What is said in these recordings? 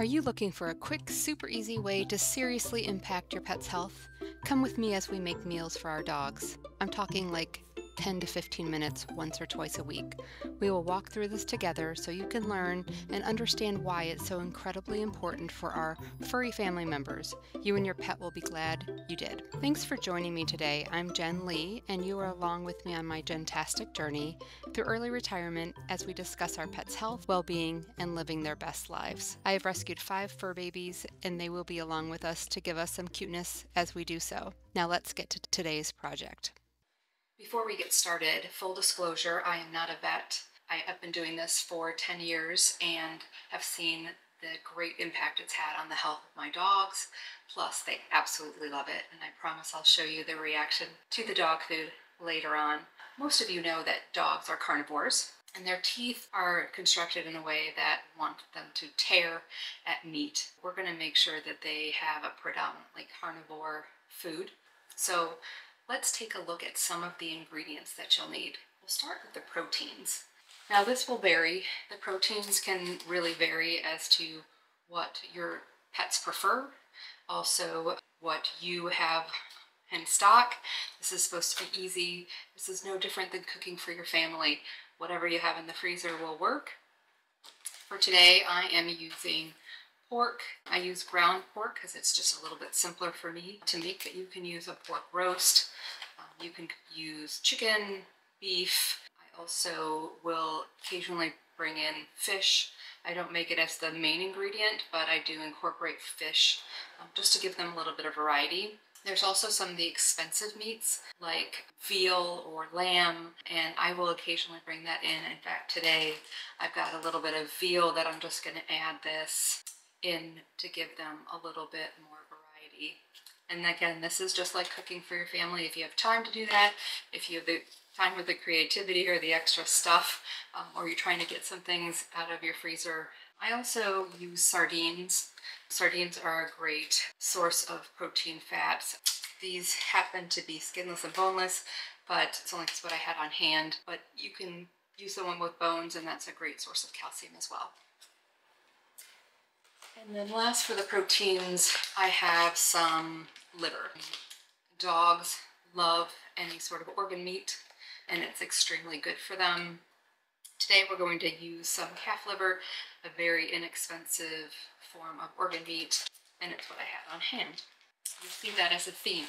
Are you looking for a quick, super easy way to seriously impact your pet's health? Come with me as we make meals for our dogs. I'm talking like 10 to 15 minutes once or twice a week. We will walk through this together so you can learn and understand why it's so incredibly important for our furry family members. You and your pet will be glad you did. Thanks for joining me today. I'm Jen Lee, and you are along with me on my Jentastic journey through early retirement as we discuss our pets' health, well being, and living their best lives. I have rescued five fur babies, and they will be along with us to give us some cuteness as we do so. Now let's get to today's project. Before we get started, full disclosure, I am not a vet. I have been doing this for 10 years and have seen the great impact it's had on the health of my dogs. Plus, they absolutely love it, and I promise I'll show you their reaction to the dog food later on. Most of you know that dogs are carnivores, and their teeth are constructed in a way that want them to tear at meat. We're going to make sure that they have a predominantly carnivore food. So let's take a look at some of the ingredients that you'll need. We'll start with the proteins. Now this will vary. The proteins can really vary as to what your pets prefer, also what you have in stock. This is supposed to be easy. This is no different than cooking for your family. Whatever you have in the freezer will work. For today, I am using pork. I use ground pork because it's just a little bit simpler for me to make, but you can use a pork roast. Um, you can use chicken, beef. I also will occasionally bring in fish. I don't make it as the main ingredient, but I do incorporate fish um, just to give them a little bit of variety. There's also some of the expensive meats like veal or lamb, and I will occasionally bring that in. In fact, today I've got a little bit of veal that I'm just going to add this in to give them a little bit more variety. And again, this is just like cooking for your family. If you have time to do that, if you have the time with the creativity or the extra stuff, um, or you're trying to get some things out of your freezer. I also use sardines. Sardines are a great source of protein fats. These happen to be skinless and boneless, but it's only what I had on hand. But you can use the one with bones, and that's a great source of calcium as well. And then last for the proteins, I have some liver. Dogs love any sort of organ meat and it's extremely good for them. Today we're going to use some calf liver, a very inexpensive form of organ meat, and it's what I had on hand. You'll see that as a theme.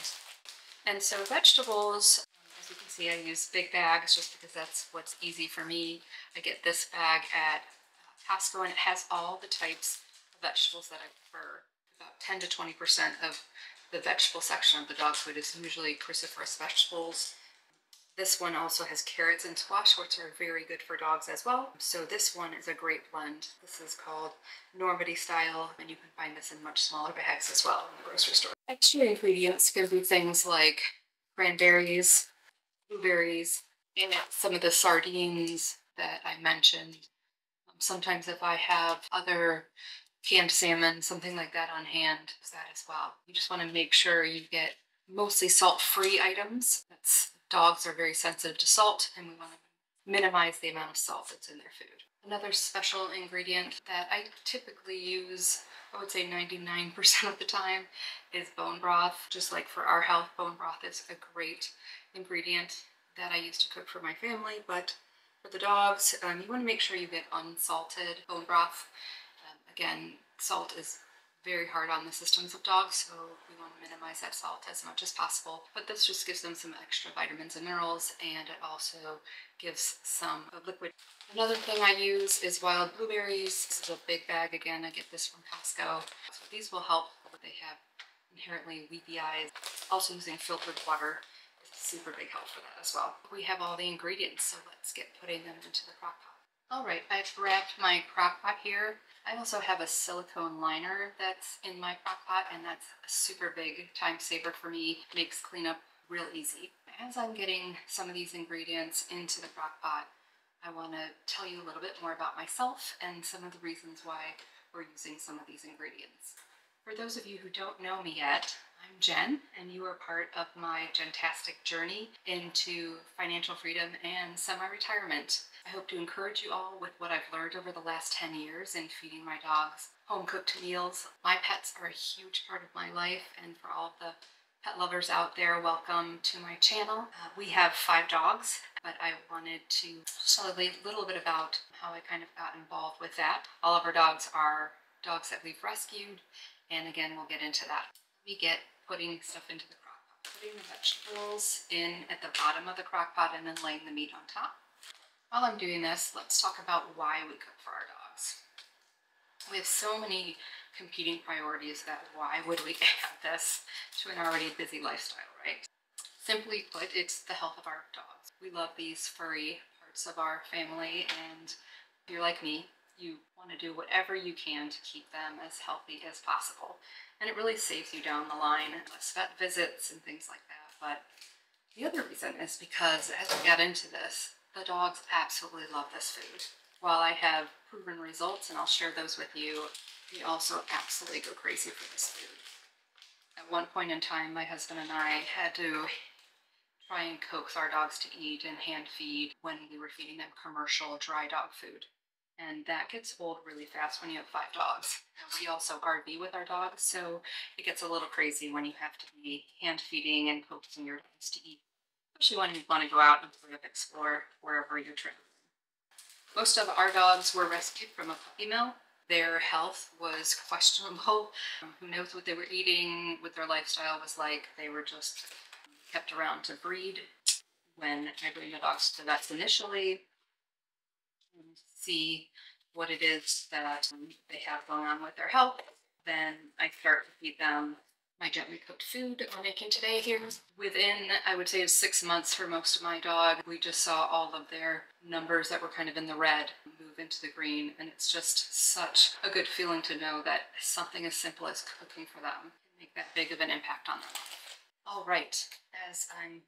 And so vegetables, as you can see, I use big bags just because that's what's easy for me. I get this bag at Costco and it has all the types vegetables that I prefer. About 10 to 20% of the vegetable section of the dog food is usually cruciferous vegetables. This one also has carrots and squash, which are very good for dogs as well. So this one is a great blend. This is called Normandy style, and you can find this in much smaller bags as well in the grocery store. Extra ingredients can be things like cranberries, blueberries, and some of the sardines that I mentioned. Sometimes if I have other canned salmon, something like that on hand, that as well. You just want to make sure you get mostly salt-free items. That's, dogs are very sensitive to salt and we want to minimize the amount of salt that's in their food. Another special ingredient that I typically use, I would say 99% of the time, is bone broth. Just like for our health, bone broth is a great ingredient that I use to cook for my family, but for the dogs, um, you want to make sure you get unsalted bone broth Again, salt is very hard on the systems of dogs, so we want to minimize that salt as much as possible. But this just gives them some extra vitamins and minerals, and it also gives some liquid. Another thing I use is wild blueberries. This is a big bag again. I get this from Costco. So these will help. but They have inherently weepy eyes. Also using filtered water is a super big help for that as well. We have all the ingredients, so let's get putting them into the crock pot. All right, I've wrapped my crock pot here. I also have a silicone liner that's in my crock pot and that's a super big time saver for me. Makes cleanup real easy. As I'm getting some of these ingredients into the crock pot, I want to tell you a little bit more about myself and some of the reasons why we're using some of these ingredients. For those of you who don't know me yet, I'm Jen, and you are part of my Jentastic journey into financial freedom and semi retirement. I hope to encourage you all with what I've learned over the last 10 years in feeding my dogs home cooked meals. My pets are a huge part of my life, and for all the pet lovers out there, welcome to my channel. Uh, we have five dogs, but I wanted to tell you a little bit about how I kind of got involved with that. All of our dogs are dogs that we've rescued, and again, we'll get into that. We get putting stuff into the crock pot, putting the vegetables in at the bottom of the crock pot and then laying the meat on top. While I'm doing this, let's talk about why we cook for our dogs. We have so many competing priorities that why would we add this to an already busy lifestyle, right? Simply put, it's the health of our dogs. We love these furry parts of our family and if you're like me, you want to do whatever you can to keep them as healthy as possible. And it really saves you down the line, less vet visits and things like that. But the other reason is because as we got into this, the dogs absolutely love this food. While I have proven results, and I'll share those with you, they also absolutely go crazy for this food. At one point in time, my husband and I had to try and coax our dogs to eat and hand feed when we were feeding them commercial dry dog food. And that gets old really fast when you have five dogs. We also RV with our dogs, so it gets a little crazy when you have to be hand feeding and coaxing your dogs to eat especially when you want to go out and sort of explore wherever you're traveling. Most of our dogs were rescued from a puppy mill. Their health was questionable. Who knows what they were eating, what their lifestyle was like. They were just kept around to breed. When I bring the dogs to vets initially, see what it is that um, they have going on with their health, then I start to feed them my gently cooked food that we're making today here. Within, I would say, six months for most of my dog, we just saw all of their numbers that were kind of in the red move into the green. And it's just such a good feeling to know that something as simple as cooking for them can make that big of an impact on them. All right, as I'm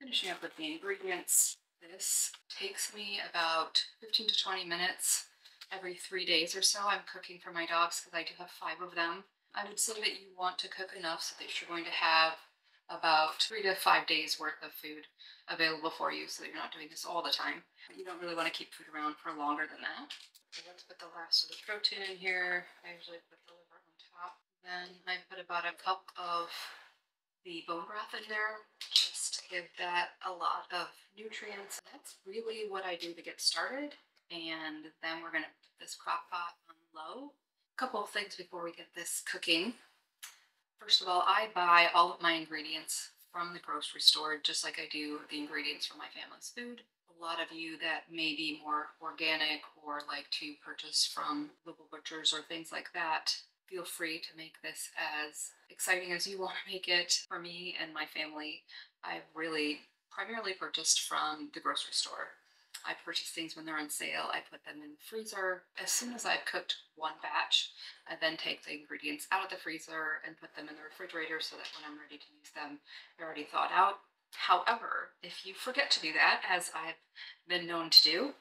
finishing up with the ingredients, this takes me about 15 to 20 minutes every three days or so. I'm cooking for my dogs because I do have five of them. I would say that you want to cook enough so that you're going to have about three to five days worth of food available for you so that you're not doing this all the time. You don't really want to keep food around for longer than that. So let's put the last of the protein in here. I usually put the liver on top. Then I put about a cup of the bone broth in there just to give that a lot of nutrients. That's really what I do to get started. And then we're going to this crock pot on low A couple of things before we get this cooking. First of all, I buy all of my ingredients from the grocery store, just like I do the ingredients for my family's food. A lot of you that may be more organic or like to purchase from local butchers or things like that, feel free to make this as exciting as you want to make it. For me and my family, I've really primarily purchased from the grocery store. I purchase things when they're on sale. I put them in the freezer. As soon as I've cooked one batch, I then take the ingredients out of the freezer and put them in the refrigerator so that when I'm ready to use them, they're already thawed out. However, if you forget to do that, as I've been known to do,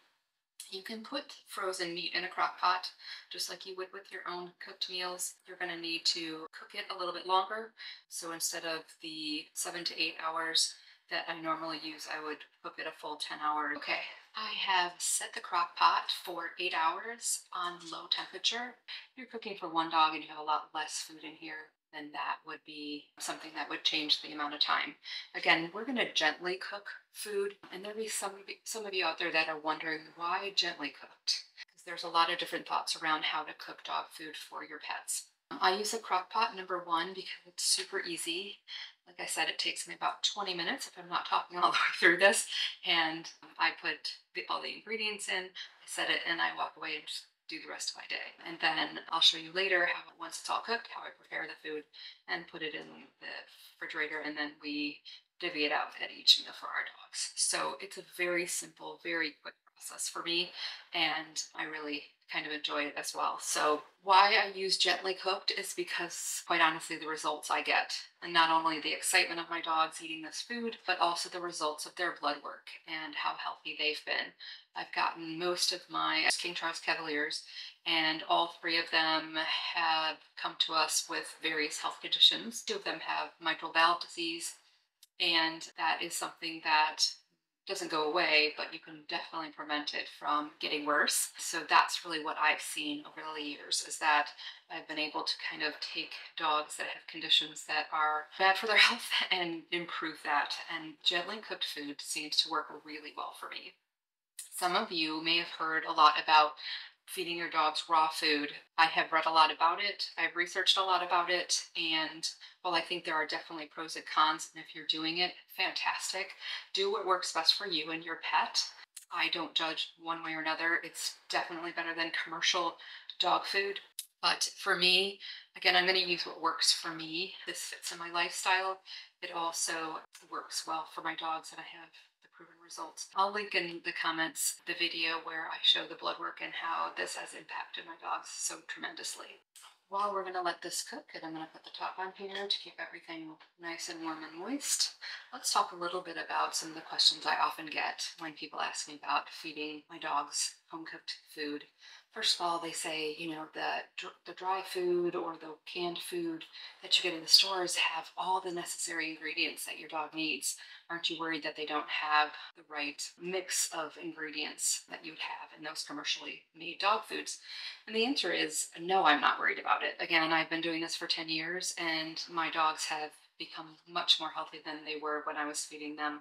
you can put frozen meat in a crock pot just like you would with your own cooked meals. You're going to need to cook it a little bit longer. So instead of the seven to eight hours that I normally use, I would cook it a full 10 hours. Okay, I have set the crock pot for eight hours on low temperature. If you're cooking for one dog and you have a lot less food in here, then that would be something that would change the amount of time. Again, we're going to gently cook food, and there'll be some, some of you out there that are wondering why gently cooked? Because there's a lot of different thoughts around how to cook dog food for your pets. I use a crock pot number one because it's super easy. Like I said, it takes me about 20 minutes if I'm not talking all the way through this. And I put the, all the ingredients in, I set it, and I walk away and just do the rest of my day. And then I'll show you later how, once it's all cooked, how I prepare the food and put it in the refrigerator. And then we divvy it out at each meal for our dogs. So it's a very simple, very quick process for me, and I really kind of enjoy it as well. So why I use gently cooked is because quite honestly the results I get and not only the excitement of my dogs eating this food but also the results of their blood work and how healthy they've been. I've gotten most of my King Charles Cavaliers and all three of them have come to us with various health conditions. Two of them have mitral valve disease and that is something that doesn't go away, but you can definitely prevent it from getting worse. So that's really what I've seen over the years is that I've been able to kind of take dogs that have conditions that are bad for their health and improve that. And gently cooked food seems to work really well for me. Some of you may have heard a lot about feeding your dogs raw food. I have read a lot about it, I've researched a lot about it, and while I think there are definitely pros and cons, and if you're doing it, fantastic. Do what works best for you and your pet. I don't judge one way or another. It's definitely better than commercial dog food. But for me, again, I'm going to use what works for me. This fits in my lifestyle. It also works well for my dogs that I have results. I'll link in the comments the video where I show the blood work and how this has impacted my dogs so tremendously. While we're going to let this cook, and I'm going to put the top on here to keep everything nice and warm and moist, let's talk a little bit about some of the questions I often get when people ask me about feeding my dogs home-cooked food. First of all, they say, you know, the, the dry food or the canned food that you get in the stores have all the necessary ingredients that your dog needs. Aren't you worried that they don't have the right mix of ingredients that you would have in those commercially made dog foods? And the answer is no, I'm not worried about it. Again, I've been doing this for 10 years and my dogs have become much more healthy than they were when I was feeding them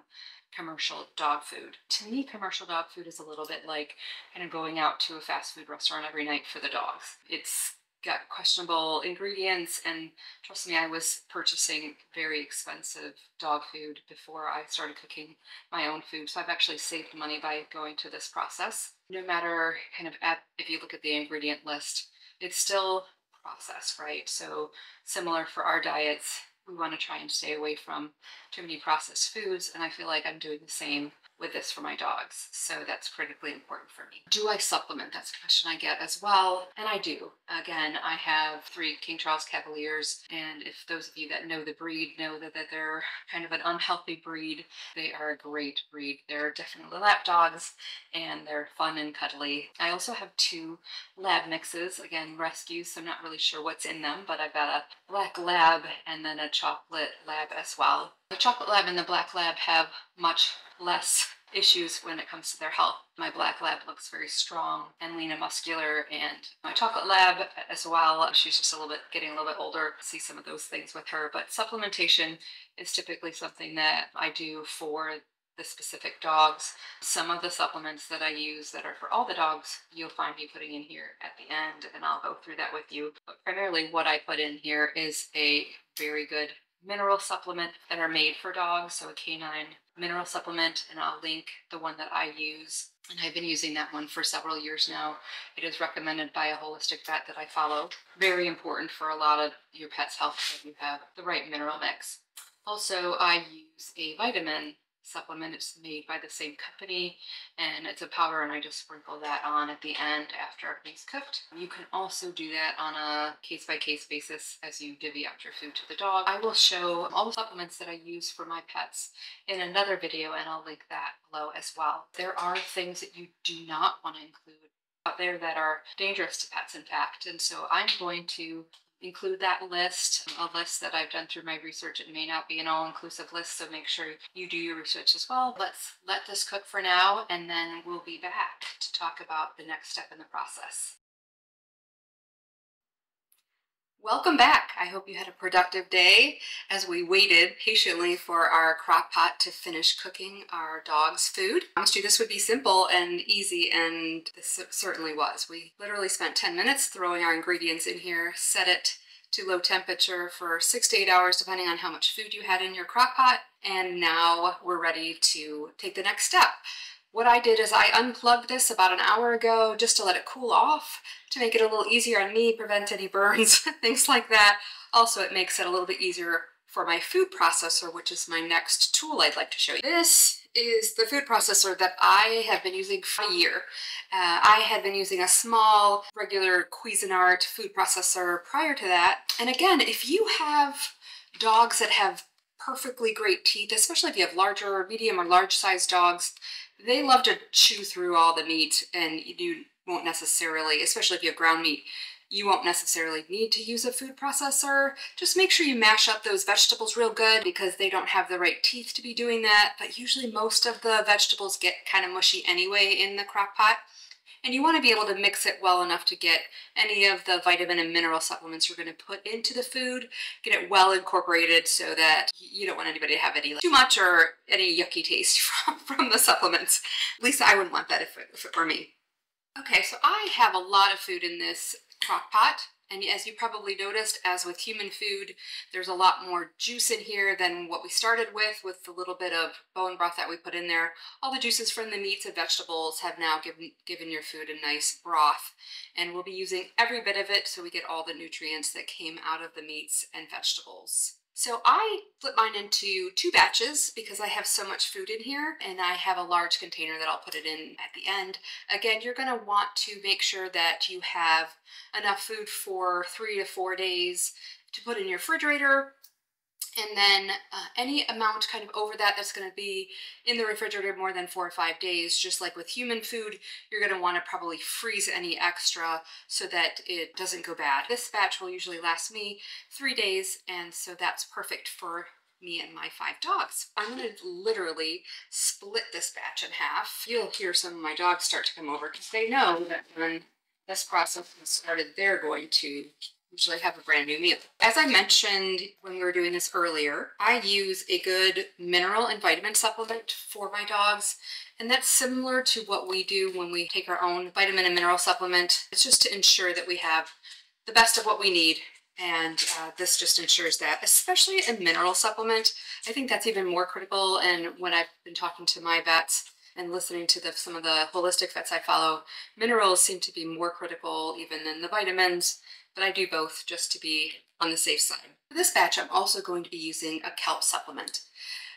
commercial dog food. To me, commercial dog food is a little bit like kind of going out to a fast food restaurant every night for the dogs. It's got questionable ingredients and trust me I was purchasing very expensive dog food before I started cooking my own food so I've actually saved money by going to this process no matter kind of at if you look at the ingredient list it's still processed right so similar for our diets we want to try and stay away from too many processed foods and I feel like I'm doing the same with this for my dogs. So that's critically important for me. Do I supplement? That's a question I get as well. And I do. Again, I have three King Charles Cavaliers. And if those of you that know the breed know that, that they're kind of an unhealthy breed, they are a great breed. They're definitely lap dogs and they're fun and cuddly. I also have two lab mixes, again, rescues. So I'm not really sure what's in them, but I've got a black lab and then a chocolate lab as well. The chocolate lab and the black lab have much less issues when it comes to their health. My black lab looks very strong and lean and muscular, and my chocolate lab as well. She's just a little bit getting a little bit older. See some of those things with her, but supplementation is typically something that I do for the specific dogs. Some of the supplements that I use that are for all the dogs, you'll find me putting in here at the end, and I'll go through that with you. But primarily what I put in here is a very good mineral supplement that are made for dogs, so a canine mineral supplement, and I'll link the one that I use. And I've been using that one for several years now. It is recommended by a holistic vet that I follow. Very important for a lot of your pet's health that you have the right mineral mix. Also, I use a vitamin supplement. It's made by the same company and it's a powder and I just sprinkle that on at the end after everything's cooked. You can also do that on a case by case basis as you divvy out your food to the dog. I will show all the supplements that I use for my pets in another video and I'll link that below as well. There are things that you do not want to include out there that are dangerous to pets in fact and so I'm going to include that list, a list that I've done through my research. It may not be an all-inclusive list, so make sure you do your research as well. Let's let this cook for now, and then we'll be back to talk about the next step in the process. Welcome back. I hope you had a productive day as we waited patiently for our crock pot to finish cooking our dog's food. I promised you this would be simple and easy and this certainly was. We literally spent 10 minutes throwing our ingredients in here, set it to low temperature for six to eight hours depending on how much food you had in your crock pot and now we're ready to take the next step. What I did is I unplugged this about an hour ago just to let it cool off to make it a little easier on me, prevent any burns, things like that. Also, it makes it a little bit easier for my food processor, which is my next tool I'd like to show you. This is the food processor that I have been using for a year. Uh, I had been using a small, regular Cuisinart food processor prior to that. And again, if you have dogs that have perfectly great teeth, especially if you have larger or medium or large sized dogs, they love to chew through all the meat and you won't necessarily, especially if you have ground meat, you won't necessarily need to use a food processor. Just make sure you mash up those vegetables real good because they don't have the right teeth to be doing that. But usually most of the vegetables get kind of mushy anyway in the crock pot. And you want to be able to mix it well enough to get any of the vitamin and mineral supplements you're going to put into the food, get it well incorporated so that you don't want anybody to have any too much or any yucky taste from, from the supplements. At least I wouldn't want that if it, if it were me. Okay, so I have a lot of food in this crock pot. And as you probably noticed, as with human food, there's a lot more juice in here than what we started with, with the little bit of bone broth that we put in there. All the juices from the meats and vegetables have now given, given your food a nice broth. And we'll be using every bit of it so we get all the nutrients that came out of the meats and vegetables. So I split mine into two batches because I have so much food in here and I have a large container that I'll put it in at the end. Again, you're going to want to make sure that you have enough food for three to four days to put in your refrigerator and then uh, any amount kind of over that that's going to be in the refrigerator more than four or five days just like with human food you're going to want to probably freeze any extra so that it doesn't go bad this batch will usually last me three days and so that's perfect for me and my five dogs. I'm going to literally split this batch in half. You'll hear some of my dogs start to come over because they know that when this process started, they're going to usually have a brand new meal. As I mentioned when we were doing this earlier, I use a good mineral and vitamin supplement for my dogs. And that's similar to what we do when we take our own vitamin and mineral supplement. It's just to ensure that we have the best of what we need. And uh, this just ensures that, especially a mineral supplement. I think that's even more critical. And when I've been talking to my vets, and listening to the, some of the holistic vets I follow, minerals seem to be more critical even than the vitamins but I do both just to be on the safe side. For this batch, I'm also going to be using a kelp supplement.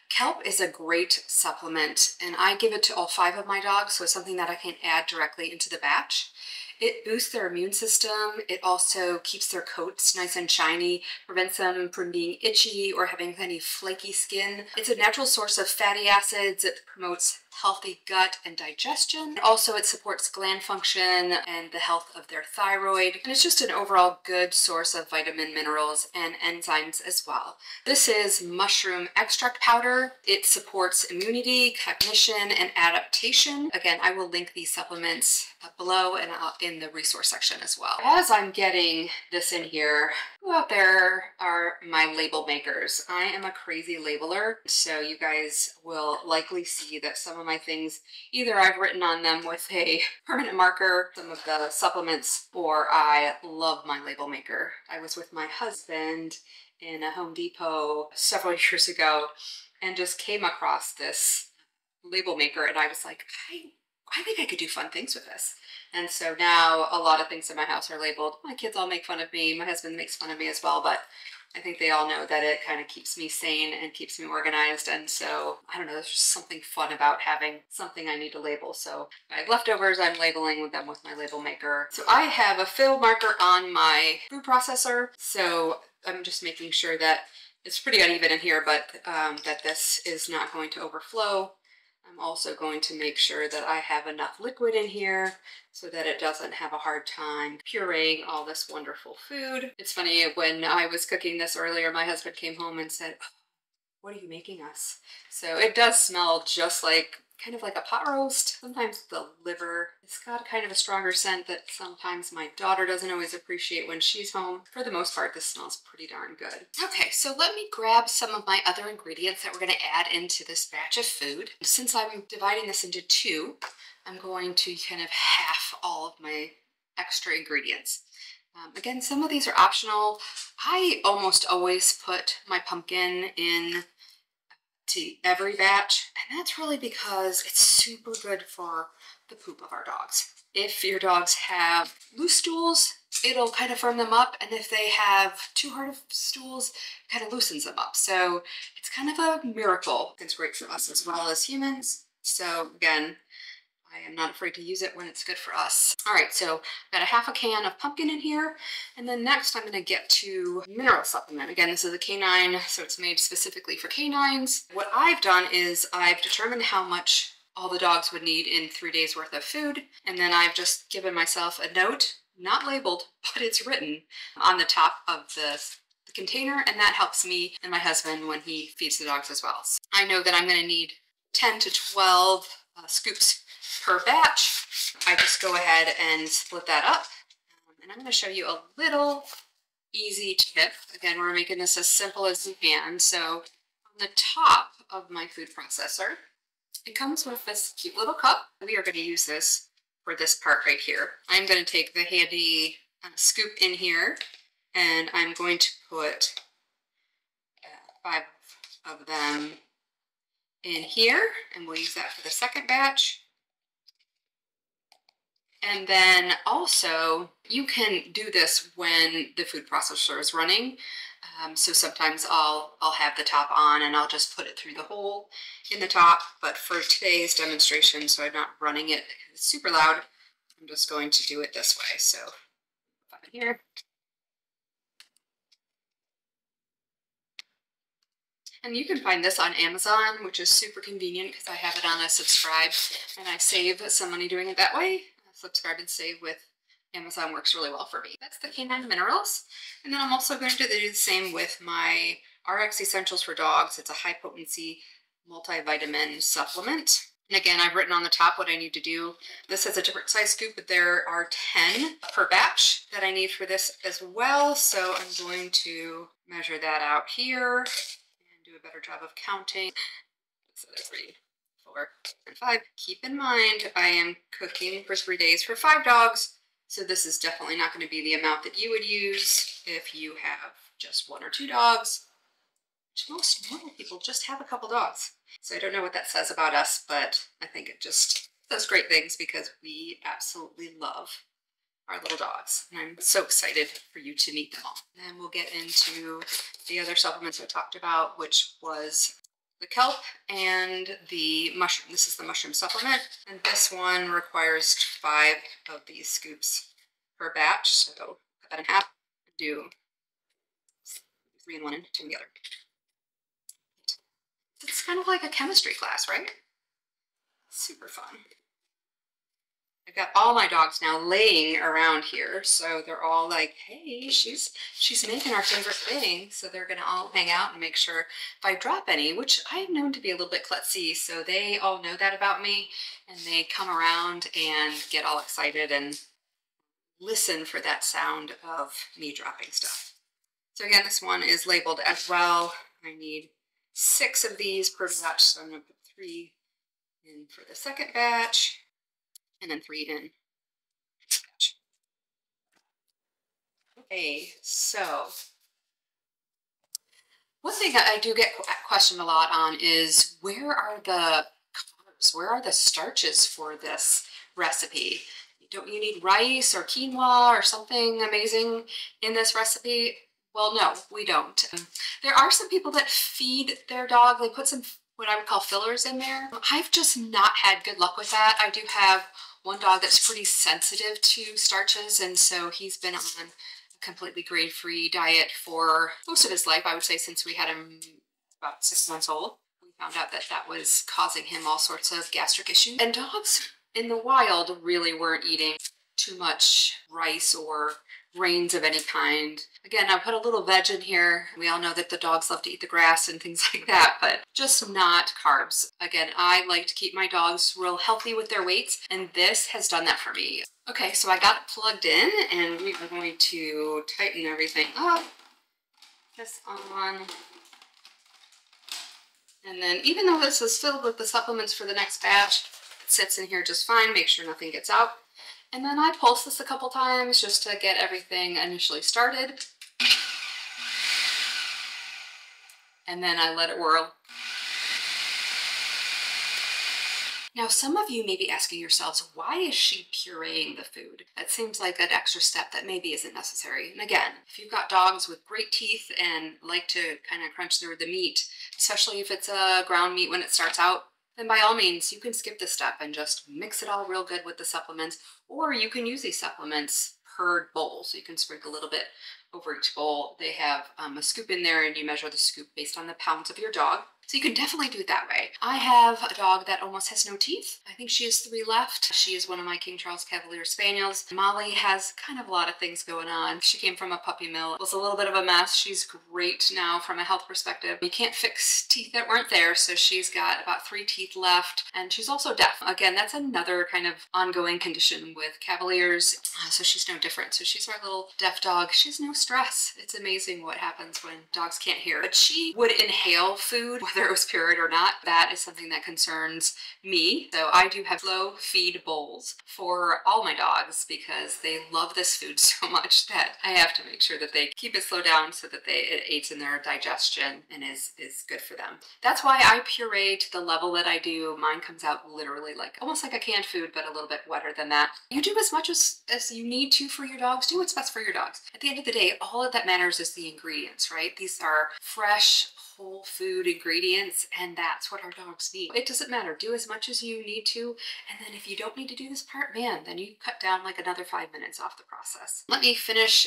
Kelp is a great supplement, and I give it to all five of my dogs, so it's something that I can add directly into the batch. It boosts their immune system. It also keeps their coats nice and shiny, prevents them from being itchy or having any flaky skin. It's a natural source of fatty acids. It promotes healthy gut and digestion. Also, it supports gland function and the health of their thyroid. And it's just an overall good source of vitamin, minerals, and enzymes as well. This is mushroom extract powder. It supports immunity, cognition, and adaptation. Again, I will link these supplements below and in the resource section as well. As I'm getting this in here, who out there are my label makers? I am a crazy labeler, so you guys will likely see that some of my things, either I've written on them with a permanent marker, some of the supplements, or I love my label maker. I was with my husband in a Home Depot several years ago and just came across this label maker and I was like, I, I think I could do fun things with this. And so now a lot of things in my house are labeled. My kids all make fun of me. My husband makes fun of me as well, but I think they all know that it kind of keeps me sane and keeps me organized. And so, I don't know, there's just something fun about having something I need to label. So I have leftovers, I'm labeling them with my label maker. So I have a fill marker on my food processor. So I'm just making sure that it's pretty uneven in here, but um, that this is not going to overflow. I'm also going to make sure that I have enough liquid in here so that it doesn't have a hard time pureeing all this wonderful food. It's funny, when I was cooking this earlier, my husband came home and said, oh, what are you making us? So it does smell just like kind of like a pot roast. Sometimes the liver, it's got kind of a stronger scent that sometimes my daughter doesn't always appreciate when she's home. For the most part, this smells pretty darn good. Okay, so let me grab some of my other ingredients that we're gonna add into this batch of food. Since I'm dividing this into two, I'm going to kind of half all of my extra ingredients. Um, again, some of these are optional. I almost always put my pumpkin in to every batch, and that's really because it's super good for the poop of our dogs. If your dogs have loose stools, it'll kind of firm them up. And if they have too hard of stools, it kind of loosens them up. So it's kind of a miracle. It's great for us as well as humans. So again, I am not afraid to use it when it's good for us. All right, so I've got a half a can of pumpkin in here. And then next I'm gonna get to mineral supplement. Again, this is a canine, so it's made specifically for canines. What I've done is I've determined how much all the dogs would need in three days worth of food. And then I've just given myself a note, not labeled, but it's written on the top of the container and that helps me and my husband when he feeds the dogs as well. So I know that I'm going to need 10 to 12 uh, scoops per batch. I just go ahead and split that up. Um, and I'm going to show you a little easy tip. Again, we're making this as simple as we can. So on the top of my food processor, it comes with this cute little cup. We are going to use this for this part right here. I'm going to take the handy uh, scoop in here and I'm going to put uh, five of them in here and we'll use that for the second batch. And then also, you can do this when the food processor is running. Um, so sometimes I'll, I'll have the top on and I'll just put it through the hole in the top. But for today's demonstration, so I'm not running it super loud, I'm just going to do it this way. So here. And you can find this on Amazon, which is super convenient because I have it on a subscribe and I save some money doing it that way subscribe and save with Amazon works really well for me. That's the Canine Minerals. And then I'm also going to do the same with my RX Essentials for Dogs. It's a high potency multivitamin supplement. And again, I've written on the top what I need to do. This has a different size scoop, but there are 10 per batch that I need for this as well. So I'm going to measure that out here and do a better job of counting. So that's three, four, and five. Keep in mind, I am cooking for three days for five dogs, so this is definitely not going to be the amount that you would use if you have just one or two dogs. Most normal people just have a couple dogs. So I don't know what that says about us, but I think it just does great things because we absolutely love our little dogs. And I'm so excited for you to meet them all. Then we'll get into the other supplements I talked about, which was the kelp and the mushroom. This is the mushroom supplement. And this one requires five of these scoops per batch. So cut that in half, do three in one and two in the other. It's kind of like a chemistry class, right? Super fun. I've got all my dogs now laying around here, so they're all like, hey, she's she's making our favorite thing. So they're gonna all hang out and make sure if I drop any, which I am known to be a little bit klutzy, so they all know that about me, and they come around and get all excited and listen for that sound of me dropping stuff. So again, this one is labeled as well. I need six of these per batch, so I'm gonna put three in for the second batch and then three in. Okay, so one thing that I do get questioned a lot on is where are the carbs? Where are the starches for this recipe? Don't you need rice or quinoa or something amazing in this recipe? Well, no, we don't. There are some people that feed their dog, they put some what I would call fillers in there. I've just not had good luck with that. I do have one dog that's pretty sensitive to starches, and so he's been on a completely grain-free diet for most of his life, I would say, since we had him about six months old. We found out that that was causing him all sorts of gastric issues. And dogs in the wild really weren't eating too much rice or grains of any kind. Again, I put a little veg in here. We all know that the dogs love to eat the grass and things like that, but just not carbs. Again, I like to keep my dogs real healthy with their weights, and this has done that for me. Okay, so I got it plugged in, and we are going to tighten everything up. This on. And then even though this is filled with the supplements for the next batch, it sits in here just fine. Make sure nothing gets out. And then I pulse this a couple times just to get everything initially started. And then I let it whirl. Now, some of you may be asking yourselves, why is she pureeing the food? That seems like an extra step that maybe isn't necessary. And again, if you've got dogs with great teeth and like to kind of crunch through the meat, especially if it's a ground meat when it starts out, then by all means, you can skip this step and just mix it all real good with the supplements, or you can use these supplements per bowl. So you can sprinkle a little bit over each bowl. They have um, a scoop in there and you measure the scoop based on the pounds of your dog. So you can definitely do it that way. I have a dog that almost has no teeth. I think she has three left. She is one of my King Charles Cavalier Spaniels. Molly has kind of a lot of things going on. She came from a puppy mill. It was a little bit of a mess. She's great now from a health perspective. You can't fix teeth that weren't there, so she's got about three teeth left, and she's also deaf. Again, that's another kind of ongoing condition with Cavaliers, uh, so she's no different. So she's our little deaf dog. She's no stress. It's amazing what happens when dogs can't hear. But she would inhale food, whether whether it was pureed or not. That is something that concerns me. So I do have slow feed bowls for all my dogs because they love this food so much that I have to make sure that they keep it slow down so that they it aids in their digestion and is, is good for them. That's why I puree to the level that I do. Mine comes out literally like almost like a canned food, but a little bit wetter than that. You do as much as, as you need to for your dogs. Do what's best for your dogs. At the end of the day, all of that matters is the ingredients, right? These are fresh, whole food ingredients and that's what our dogs need. It doesn't matter. Do as much as you need to and then if you don't need to do this part, man, then you cut down like another five minutes off the process. Let me finish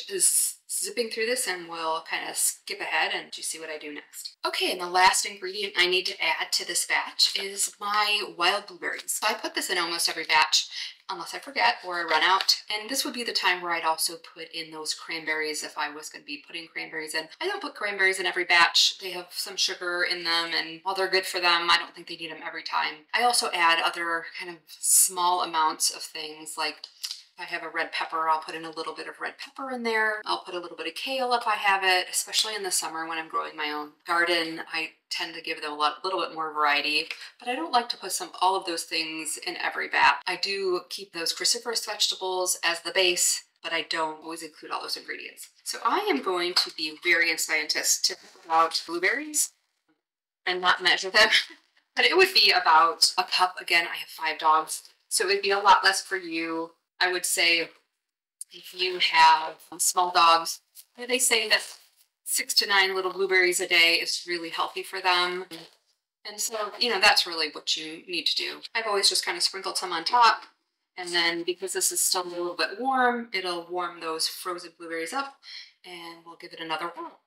zipping through this and we'll kind of skip ahead and you see what I do next. Okay, and the last ingredient I need to add to this batch is my wild blueberries. So I put this in almost every batch unless I forget or I run out. And this would be the time where I'd also put in those cranberries if I was going to be putting cranberries in. I don't put cranberries in every batch. They have some sugar in them and while they're good for them, I don't think they need them every time. I also add other kind of small amounts of things like if I have a red pepper, I'll put in a little bit of red pepper in there. I'll put a little bit of kale if I have it, especially in the summer when I'm growing my own garden. I tend to give them a lot, little bit more variety, but I don't like to put some all of those things in every batch. I do keep those cruciferous vegetables as the base, but I don't always include all those ingredients. So I am going to be very scientist to put out blueberries and not measure them, but it would be about a cup. Again, I have five dogs, so it'd be a lot less for you I would say if you have small dogs, they say that six to nine little blueberries a day is really healthy for them. And so, you know, that's really what you need to do. I've always just kind of sprinkled some on top. And then because this is still a little bit warm, it'll warm those frozen blueberries up and we'll give it another whirl.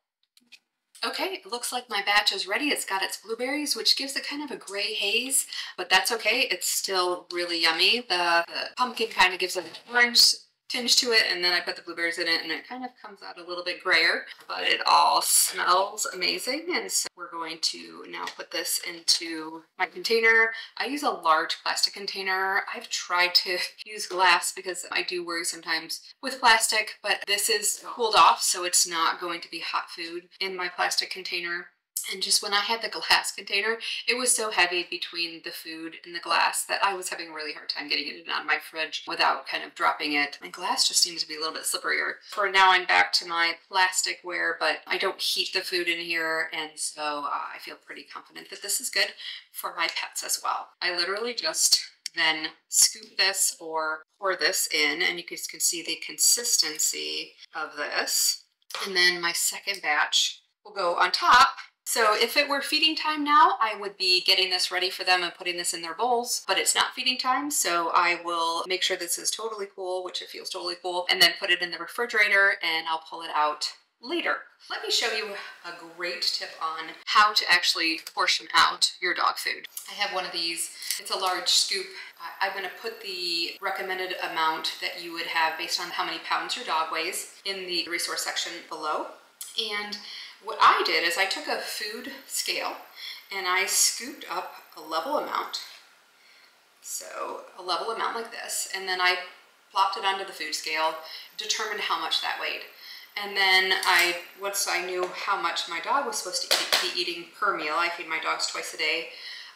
Okay, it looks like my batch is ready. It's got its blueberries, which gives it kind of a gray haze, but that's okay. It's still really yummy. The, the pumpkin kind of gives it an orange tinge to it and then I put the blueberries in it and it kind of comes out a little bit grayer but it all smells amazing and so we're going to now put this into my container. I use a large plastic container. I've tried to use glass because I do worry sometimes with plastic but this is cooled off so it's not going to be hot food in my plastic container. And just when I had the glass container, it was so heavy between the food and the glass that I was having a really hard time getting it in and out of my fridge without kind of dropping it. My glass just seems to be a little bit slipperier. For now, I'm back to my plasticware, but I don't heat the food in here, and so uh, I feel pretty confident that this is good for my pets as well. I literally just then scoop this or pour this in, and you guys can see the consistency of this. And then my second batch will go on top so if it were feeding time now, I would be getting this ready for them and putting this in their bowls, but it's not feeding time, so I will make sure this is totally cool, which it feels totally cool, and then put it in the refrigerator and I'll pull it out later. Let me show you a great tip on how to actually portion out your dog food. I have one of these. It's a large scoop. I'm going to put the recommended amount that you would have based on how many pounds your dog weighs in the resource section below. And what I did is I took a food scale and I scooped up a level amount. So a level amount like this. And then I plopped it onto the food scale, determined how much that weighed. And then I, once I knew how much my dog was supposed to eat, be eating per meal, I feed my dogs twice a day,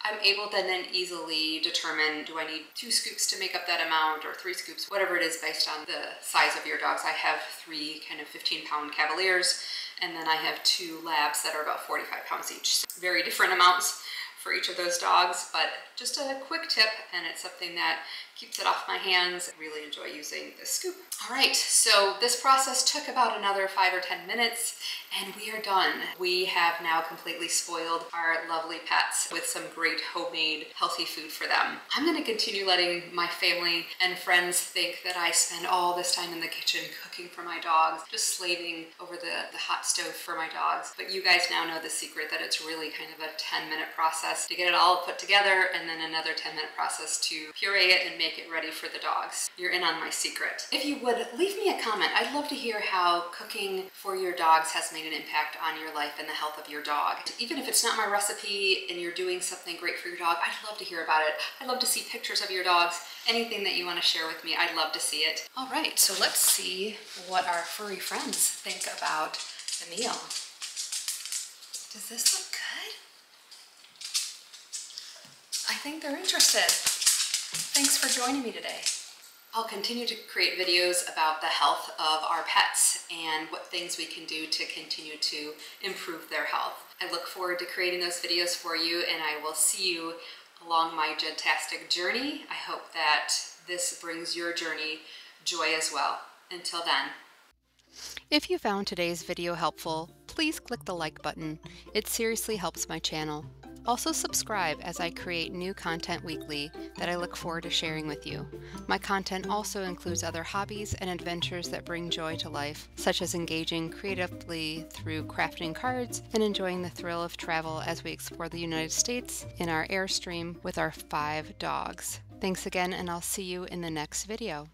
I'm able to then easily determine, do I need two scoops to make up that amount or three scoops, whatever it is based on the size of your dogs. I have three kind of 15 pound Cavaliers and then I have two labs that are about 45 pounds each. So very different amounts for each of those dogs, but just a quick tip and it's something that keeps it off my hands. I really enjoy using this scoop. All right, so this process took about another five or 10 minutes and we are done. We have now completely spoiled our lovely pets with some great homemade healthy food for them. I'm gonna continue letting my family and friends think that I spend all this time in the kitchen cooking for my dogs, just slaving over the, the hot stove for my dogs. But you guys now know the secret that it's really kind of a 10 minute process to get it all put together and then another 10 minute process to puree it and make it ready for the dogs. You're in on my secret. If you would, leave me a comment. I'd love to hear how cooking for your dogs has made an impact on your life and the health of your dog. Even if it's not my recipe and you're doing something great for your dog, I'd love to hear about it. I'd love to see pictures of your dogs. Anything that you want to share with me, I'd love to see it. All right, so let's see what our furry friends think about the meal. Does this look good? I think they're interested. Thanks for joining me today. I'll continue to create videos about the health of our pets and what things we can do to continue to improve their health. I look forward to creating those videos for you and I will see you along my Jentastic journey. I hope that this brings your journey joy as well. Until then. If you found today's video helpful, please click the like button. It seriously helps my channel. Also subscribe as I create new content weekly that I look forward to sharing with you. My content also includes other hobbies and adventures that bring joy to life, such as engaging creatively through crafting cards and enjoying the thrill of travel as we explore the United States in our Airstream with our five dogs. Thanks again and I'll see you in the next video.